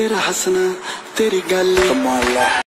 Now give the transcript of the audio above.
तेरा हंसना तेरी गल कमाल